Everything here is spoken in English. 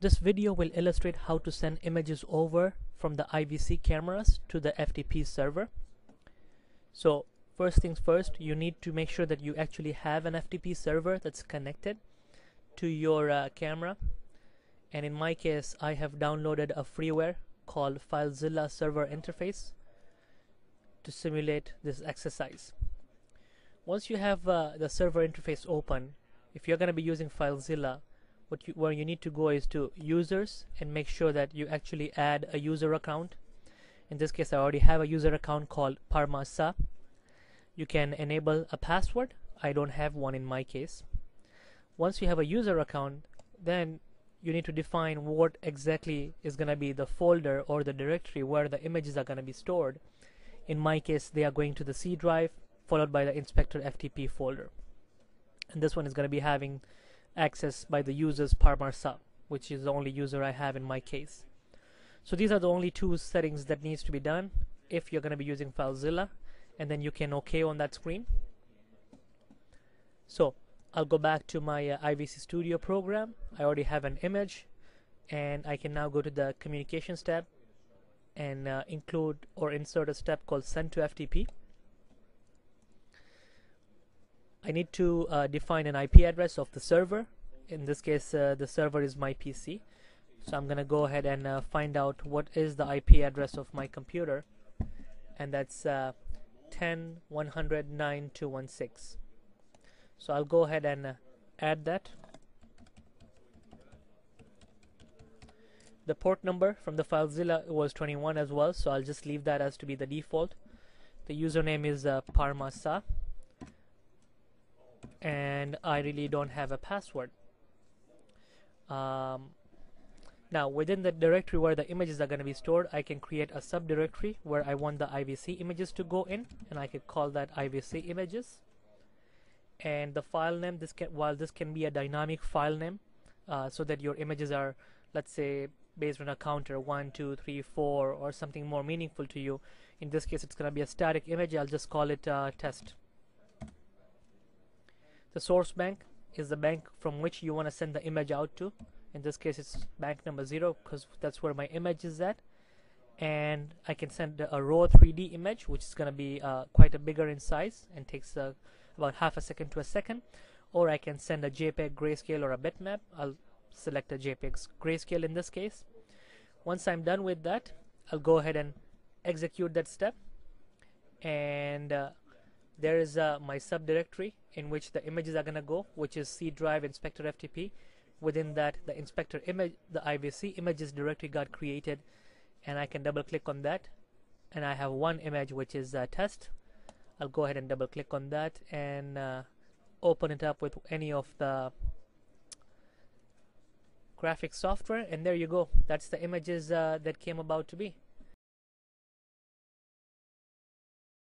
This video will illustrate how to send images over from the IVC cameras to the FTP server. So first things first, you need to make sure that you actually have an FTP server that's connected to your uh, camera. And in my case, I have downloaded a freeware called FileZilla Server Interface to simulate this exercise. Once you have uh, the server interface open, if you're going to be using FileZilla, what you, where you need to go is to users and make sure that you actually add a user account. In this case I already have a user account called Parmasa. You can enable a password. I don't have one in my case. Once you have a user account then you need to define what exactly is going to be the folder or the directory where the images are going to be stored. In my case they are going to the C drive followed by the inspector FTP folder. And this one is going to be having access by the user's Parmar sub, which is the only user I have in my case. So these are the only two settings that needs to be done if you're going to be using FileZilla and then you can OK on that screen. So I'll go back to my uh, IVC Studio program. I already have an image and I can now go to the communications tab and uh, include or insert a step called send to FTP. I need to uh, define an IP address of the server. In this case, uh, the server is my PC. So I'm going to go ahead and uh, find out what is the IP address of my computer. And that's uh, 10.100.9.216. So I'll go ahead and uh, add that. The port number from the FileZilla was 21 as well, so I'll just leave that as to be the default. The username is uh, Parmasa and I really don't have a password. Um, now within the directory where the images are going to be stored, I can create a subdirectory where I want the IVC images to go in, and I could call that IVC images. And the file name, this can while this can be a dynamic file name, uh, so that your images are, let's say, based on a counter one, two, three, four, or something more meaningful to you. In this case, it's going to be a static image. I'll just call it uh, test. The source bank is the bank from which you want to send the image out to. In this case, it's bank number zero because that's where my image is at. And I can send a raw 3D image, which is going to be uh, quite a bigger in size and takes uh, about half a second to a second. Or I can send a JPEG grayscale or a bitmap. I'll select a JPEG grayscale in this case. Once I'm done with that, I'll go ahead and execute that step. And uh, there is uh, my subdirectory in which the images are going to go which is C drive inspector FTP within that the inspector image the IVC images directory got created and I can double click on that. And I have one image which is uh, test. I'll go ahead and double click on that and uh, open it up with any of the graphics software and there you go. That's the images uh, that came about to be